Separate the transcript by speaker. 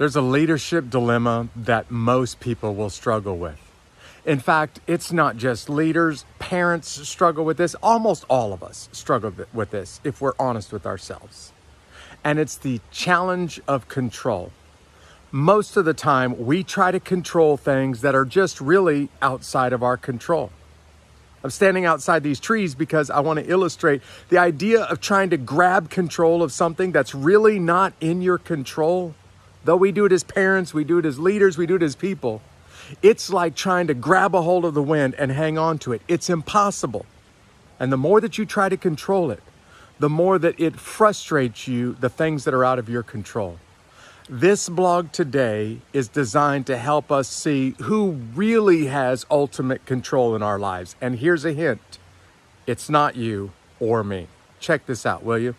Speaker 1: There's a leadership dilemma that most people will struggle with. In fact, it's not just leaders, parents struggle with this. Almost all of us struggle with this if we're honest with ourselves. And it's the challenge of control. Most of the time, we try to control things that are just really outside of our control. I'm standing outside these trees because I want to illustrate the idea of trying to grab control of something that's really not in your control Though we do it as parents, we do it as leaders, we do it as people. It's like trying to grab a hold of the wind and hang on to it. It's impossible. And the more that you try to control it, the more that it frustrates you, the things that are out of your control. This blog today is designed to help us see who really has ultimate control in our lives. And here's a hint it's not you or me. Check this out, will you?